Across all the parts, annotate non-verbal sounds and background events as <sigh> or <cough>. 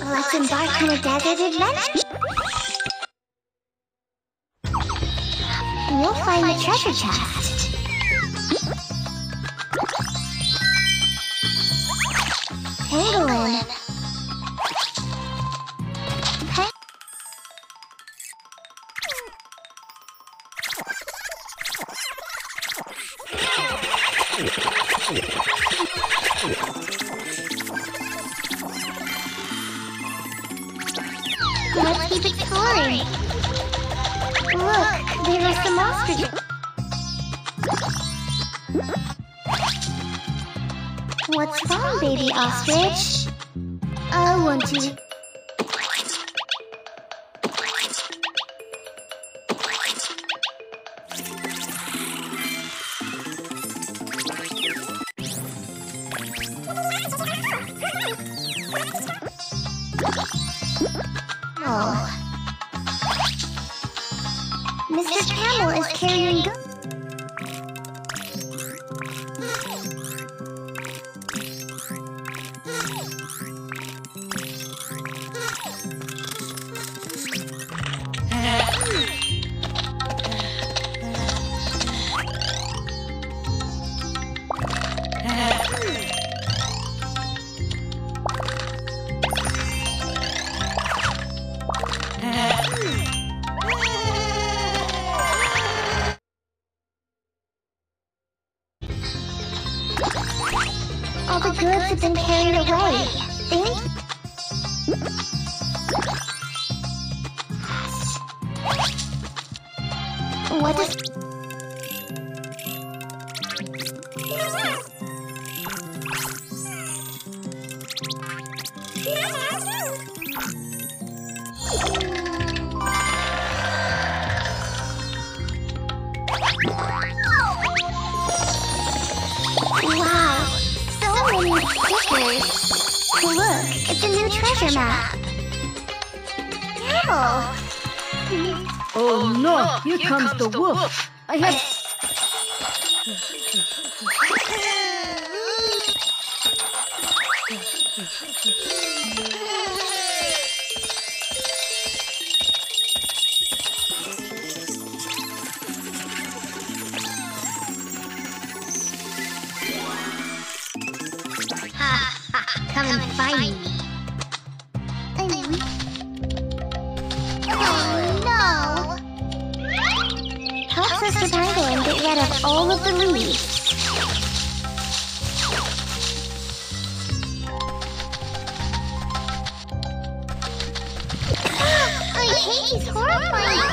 Let's embark on a desert adventure. We'll find the treasure chest. Pangolin. Pa- exploring. Look, there are some ostriches. What's wrong, baby ostrich? I want to. Mr. Camel is carrying go- the goods have been carried away. Thank What is... Wow, Look, it's a new treasure map. Carol, oh, oh no, here comes the wolf. I have. <laughs> come and find me. Oh no! Help Sister Pangolin get rid of all of the leaves. <gasps> I hate these horrifying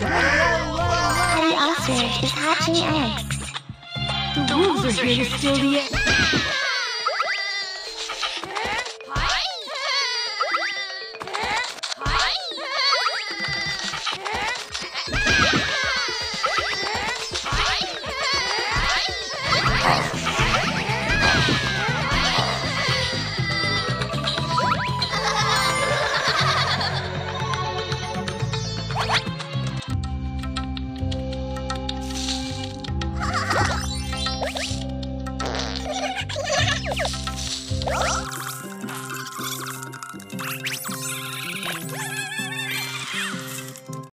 Patty Ostrich is hatching eggs. The wolves are here to steal the egg.